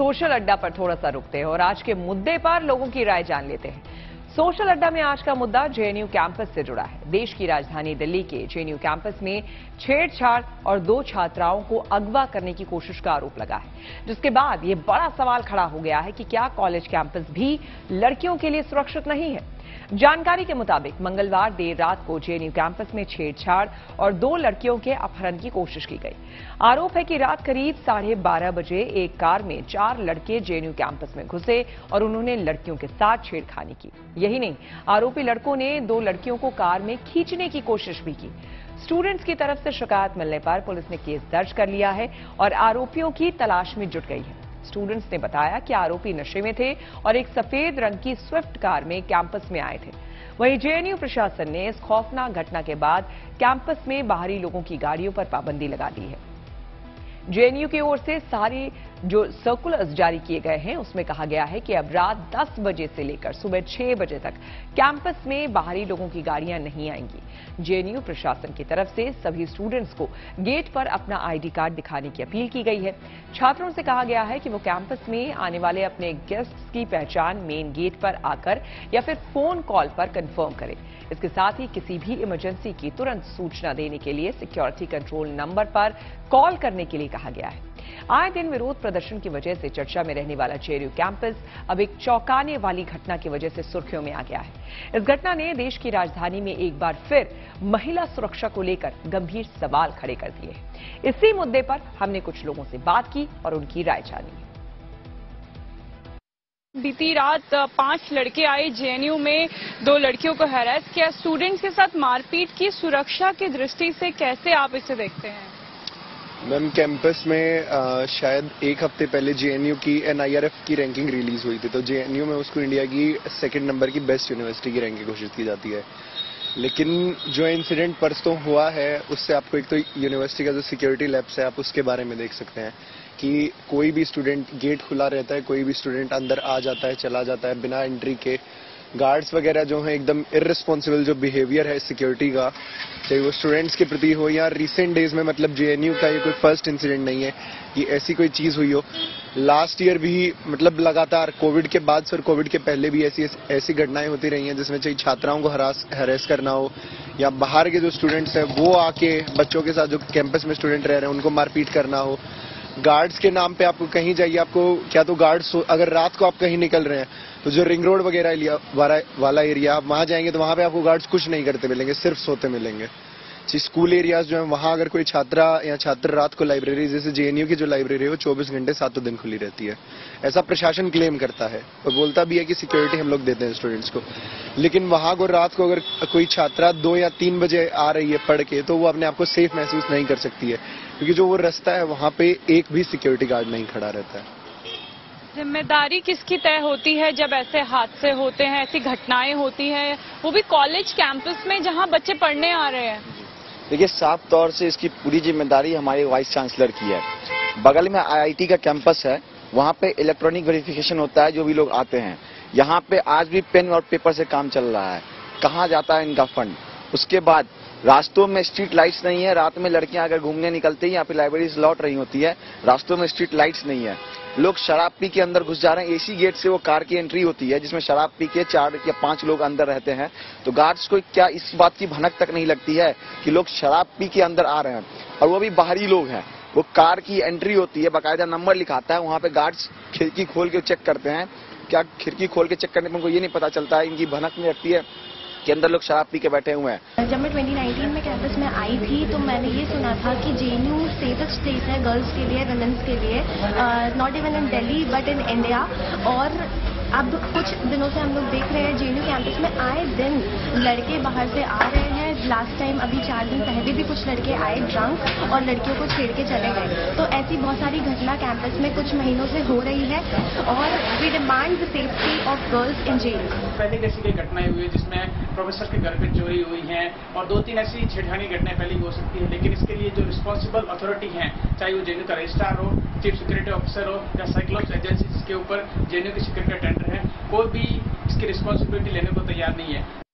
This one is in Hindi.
सोशल अड्डा पर थोड़ा सा रुकते हैं और आज के मुद्दे पर लोगों की राय जान लेते हैं। सोशल अड्डा में आज का मुद्दा जेएनयू कैंपस से जुड़ा है। देश की राजधानी दिल्ली के जेएनयू कैंपस में छेड़छाड़ और दो छात्राओं को अगवा करने की कोशिश का आरोप लगा है, जिसके बाद ये बड़ा सवाल खड़ा हो गया है कि क्या कॉलेज कैंपस भी लड़कियों के लिए सुरक्षित नहीं है? जानकारी के मुताबिक मंगलवार देर रात को जेएनयू कैंपस में छेड़छाड़ और दो लड़कियों के अपहरण की कोशिश की गई। आरोप है कि रात करीब साढ़े बारह बजे एक कार में चार लड़के जेएनयू कैंपस में घुसे और उन्होंने लड़कियों के साथ छेड़खानी की। यही नहीं, आरोपी लड़कों ने दो लड़कियों को कार में खींचने की कोशिश भी की। स्टूडेंट्स की तरफ़ से शिकायत मिलने पर पुलिस ने केस दर्ज कर लिया है और आरोपियों की तलाश में जुट गई है। स्टूडेंट्स ने बताया कि आरोपी नशे में थे और एक सफ़ेद रंग की स्विफ्ट कार में कैंपस में आए थे। वहीं जेएनयू प्रशासन ने इस खौफनाक घटना के बाद कैंपस में बाहरी लोगों की गाड़ियों पर पाबंदी लगा दी है। जेएनयू की ओर से सारे जो सर्कुलर्स जारी किए गए हैं, उसमें कहा गया है कि अब रात 10 बजे से लेकर सुबह 6 बजे तक कैंपस में बाहरी लोगों की गाड़ियाँ नहीं आएँगी। जेएनयू प्रशासन की तरफ़ से सभी स्टूडेंट्स को गेट पर अपना आईडी कार्ड दिखाने की अपील की गई है। छात्रों से कहा गया है कि वो कैंपस में आने वाले अपने गेस्ट की पहचान मेन गेट पर आकर या फिर फ़ोन कॉल पर कंफर्म करें। इसके साथ ही किसी भी इमरजेंसी की तुरंत सूचना देने के लिए सिक्योरिटी कंट्रोल नंबर पर कॉल करने के लिए कहा गया है। आए दिन विरोध प्रदर्शन की वजह से चर्चा में रहने वाला जेएनयू कैंपस अब एक चौंकाने वाली घटना की वजह से सुर्खियों में आ गया है। इस घटना ने देश की राजधानी में एक बार फिर महिला सुरक्षा को लेकर गंभीर सवाल खड़े कर दिए। इसी मुद्दे पर हमने कुछ लोगों से बात की और उनकी राय जानी। बीती रात पाँच लड़के आए जेएनयू में। दो लड़कियों को हैरेस किया। स्टूडेंट्स के साथ मारपीट की सुरक्षा की दृष्टि से कैसे आप इसे देखते हैं? मैम कैंपस में आ, शायद एक हफ़्ते पहले जेएनयू की एनआईआरएफ की रैंकिंग रिलीज़ हुई थी तो जेएनयू में उसको इंडिया की सेकंड नंबर की बेस्ट यूनिवर्सिटी की रैंकिंग घोषित की जाती है। लेकिन जो इंसिडेंट परसों हुआ है उससे आपको एक तो यूनिवर्सिटी का जो सिक्योरिटी लैब्स है आप उसके बारे में देख सकते हैं कि कोई भी स्टूडेंट गेट खुला रहता है कोई भी स्टूडेंट अंदर आ जाता है चला जाता है बिना एंट्री के। गार्ड्स वगैरह जो हैं एकदम इरिस्पॉन्सिबल जो बिहेवियर है सिक्योरिटी का, चाहे वो स्टूडेंट्स के प्रति हो या रिसेंट डेज़ में मतलब जेएनयू का ये कोई फ़र्स्ट इंसिडेंट नहीं है कि ऐसी कोई चीज़ हुई हो। लास्ट ईयर भी मतलब लगातार कोविड के बाद सर कोविड के पहले भी ऐसी ऐसी घटनाएँ होती रही हैं जिसमें चाहे छात्राओं को हरास हरेस करना हो या बाहर के जो स्टूडेंट्स हैं वो आके बच्चों के साथ जो कैंपस में स्टूडेंट रह रहे हैं उनको मारपीट करना हो। गार्ड्स के नाम पे आपको कहीं जाइए, आपको क्या तो गार्ड्स अगर रात को आप कहीं निकल रहे हैं तो जो रिंग रोड वगैरह वाला एरिया आप वहाँ जाएँगे तो वहाँ पे आपको गार्ड्स कुछ नहीं करते मिलेंगे, सिर्फ़ सोते मिलेंगे। स्कूल एरियाज़ जो है, वहाँ अगर कोई छात्रा या छात्र रात को लाइब्रेरी जैसे जेएनयू की जो लाइब्रेरी है, वो 24 घंटे सातों दिन खुली रहती है। ऐसा प्रशासन क्लेम करता है और बोलता भी है कि सिक्योरिटी हम लोग देते हैं स्टूडेंट्स को। लेकिन वहाँ को रात को अगर कोई छात्रा दो या तीन बजे आ रही है पढ़ के तो वो अपने आप को सेफ़ महसूस नहीं कर सकती है। क्योंकि जो वो रास्ता है वहाँ पे एक भी सिक्योरिटी गार्ड नहीं खड़ा रहता है। ज़िम्मेदारी किसकी तय होती है जब ऐसे हादसे होते हैं ऐसी घटनाएँ होती हैं? वो भी कॉलेज कैंपस में जहाँ बच्चे पढ़ने आ रहे हैं। देखिए साफ़ तौर से इसकी पूरी ज़िम्मेदारी हमारे वाइस चांसलर की है। बगल में आईआईटी का कैंपस है वहाँ पे इलेक्ट्रॉनिक वेरिफिकेशन होता है जो भी लोग आते हैं। यहाँ पे आज भी पेन और पेपर से काम चल रहा है। कहाँ जाता है इनका फंड उसके बाद रास्तों में स्ट्रीट लाइट्स नहीं है। रात में लड़कियाँ अगर घूमने निकलती हैं या फिर लाइब्रेरी लौट रही होती है। रास्तों में स्ट्रीट लाइट्स नहीं है। लोग शराब पी के अंदर घुस जा रहे हैं। एसी गेट से वो कार की एंट्री होती है, जिसमें शराब पी के चार या पाँच लोग अंदर रहते हैं। तो गार्ड्स को क्या इस बात की भनक तक नहीं लगती है कि लोग शराब पी के अंदर आ रहे हैं? और वो भी बाहरी लोग हैं। वो कार की एंट्री होती है, बाकायदा नंबर लिखाता है। वहाँ पे गार्ड्स खिड़की खोल के चेक करते हैं। क्या खिड़की खोल के चेक करने पर उनको ये नहीं पता चलता है, इनकी भनक नहीं लगती है? के अंदर लोग शराब पी के बैठे हुए हैं। जब मैं 2019 में कैंपस में आई थी तो मैंने ये सुना था कि जेएनयू सेफेस्ट प्लेस है गर्ल्स के लिए वुमेन्स के लिए। Not even in Delhi but in India और अब कुछ दिनों से हम लोग देख रहे हैं जेएनयू कैंपस में आए दिन। लड़के बाहर से आ रहे हैं। लास्ट टाइम अभी चार दिन पहले भी कुछ लड़के आए ड्रंक और लड़कियों को छेड़ के चले गए। तो ऐसी बहुत सारी घटना कैंपस में कुछ महीनों से हो रही है और we demand the safety of girls in jail पहले कैसी कई घटनाएँ हुई है जिसमें प्रोफेसर के घर पे चोरी हुई है और दो तीन ऐसी छेड़खानी घटनाएँ पहले हो सकती है, लेकिन इसके लिए जो रिस्पॉन्सिबल अथॉरिटी है, चाहे वो जेएनयू का रजिस्ट्रार हो चीफ सिक्योरिटी ऑफिसर हो, या साइक्लोप्स एजेंसी के ऊपर जेएनयू की सिक्योरिटी टेंडर है कोई भी इसकी रिस्पॉन्सिबिलिटी लेने को तैयार नहीं है।